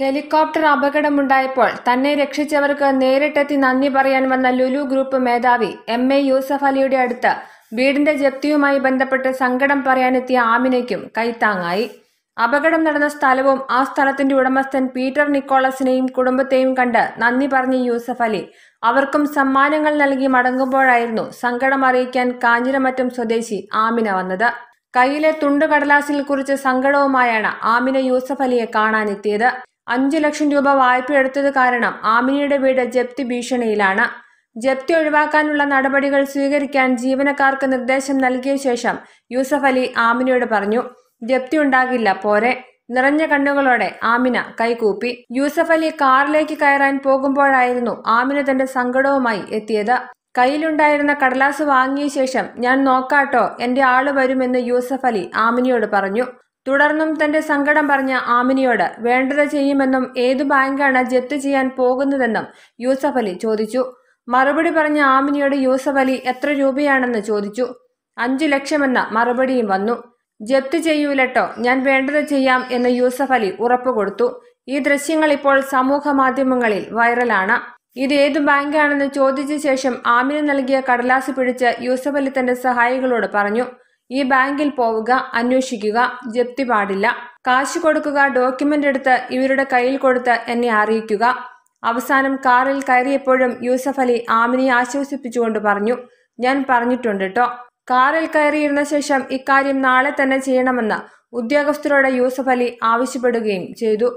Helicopter അപകടമുണ്ടായപ്പോൾ തന്നെ രക്ഷിച്ചവർക്ക് നേരിട്ടെത്തി നന്ദി പറയാൻ വന്ന ലുലു ഗ്രൂപ്പ് മേധാവി എം എ യൂസഫ് അലിയുടെ അടുത്ത് വീടിന്റെ ജപ്തിയുമായി ബന്ധപ്പെട്ട് സങ്കടം പറയാനെത്തിയ ആമിനയ്ക്കും കൈത്താങ്ങായി അപകടം നടന്ന സ്ഥലവും ആ സ്ഥലത്തിന്റെ ഉടമസ്ഥൻ പീറ്റർ നിക്കോളസിനെയും കുടുംബത്തെയും കണ്ട് നന്ദി പറഞ്ഞ യൂസഫ് അലി. അവർക്കും സമ്മാനങ്ങൾ നൽകി മടങ്ങുമ്പോഴായിരുന്നു സങ്കടം അറിയിക്കാൻ കാഞ്ഞിരമറ്റം സ്വദേശി ആമിന വന്നത്. കയ്യിലെ തുണ്ടുകടലാസിൽ കുറിച്ച് സങ്കടവുമായാണ് ആമിന യൂസഫ് അലിയെ കാണാനെത്തിയത്. അഞ്ചു ലക്ഷം രൂപ വായ്പ എടുത്തത് കാരണം ആമിനിയുടെ വീട് ജപ്തി ഭീഷണിയിലാണ്. ജപ്തി ഒഴിവാക്കാനുള്ള നടപടികൾ സ്വീകരിക്കാൻ ജീവനക്കാർക്ക് നിർദ്ദേശം നൽകിയ ശേഷം യൂസഫ് അലി ആമിനയോട് പറഞ്ഞു ജപ്തി ഉണ്ടാകില്ല പോരെ. നിറഞ്ഞ കണ്ണുകളോടെ ആമിന കൈകൂപ്പി. യൂസഫ് അലി കാറിലേക്ക് കയറാൻ പോകുമ്പോഴായിരുന്നു ആമിന തന്റെ സങ്കടവുമായി എത്തിയത്. കയ്യിലുണ്ടായിരുന്ന കടലാസ് വാങ്ങിയ ശേഷം ഞാൻ നോക്കാട്ടോ എന്റെ ആൾ വരുമെന്ന് യൂസഫ് അലി ആമിനിയോട് പറഞ്ഞു. തുടർന്നും തന്റെ സങ്കടം പറഞ്ഞ ആമിനിയോട് വേണ്ടത് ചെയ്യുമെന്നും ഏതു ബാങ്കാണ് ജപ്തി ചെയ്യാൻ പോകുന്നതെന്നും യൂസഫ് അലി ചോദിച്ചു. മറുപടി പറഞ്ഞ ആമിനിയോട് യൂസഫ് അലി എത്ര രൂപയാണെന്ന് ചോദിച്ചു. അഞ്ചു ലക്ഷമെന്ന മറുപടിയും വന്നു. ജപ്തി ചെയ്യൂലട്ടോ ഞാൻ വേണ്ടത് ചെയ്യാം എന്ന് യൂസഫ് അലി ഉറപ്പു കൊടുത്തു. ഈ ദൃശ്യങ്ങൾ ഇപ്പോൾ സമൂഹ മാധ്യമങ്ങളിൽ വൈറലാണ്. ഇത് ഏതു ബാങ്കാണെന്ന് ചോദിച്ച ശേഷം ആമിന നൽകിയ കടലാസ് പിടിച്ച് യൂസഫ് അലി തന്റെ സഹായികളോട് പറഞ്ഞു. ഈ ബാങ്കിൽ പോവുക അന്വേഷിക്കുക ജപ്തി പാടില്ല. കാശ് കൊടുക്കുക ഡോക്യുമെന്റ് എടുത്ത് ഇവരുടെ കയ്യിൽ കൊടുത്ത് എന്നെ അറിയിക്കുക. അവസാനം കാറിൽ കയറിയപ്പോഴും യൂസഫ് അലി ആമിനെ ആശ്വസിപ്പിച്ചുകൊണ്ട് പറഞ്ഞു ഞാൻ പറഞ്ഞിട്ടുണ്ട് കേട്ടോ കാറിൽ കയറിയിരുന്ന ശേഷം ഇക്കാര്യം നാളെ തന്നെ ചെയ്യണമെന്ന് ഉദ്യോഗസ്ഥരോട് യൂസഫ് അലി ആവശ്യപ്പെടുകയും ചെയ്തു.